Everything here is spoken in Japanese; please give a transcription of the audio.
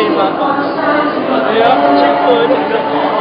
今。いや、結構。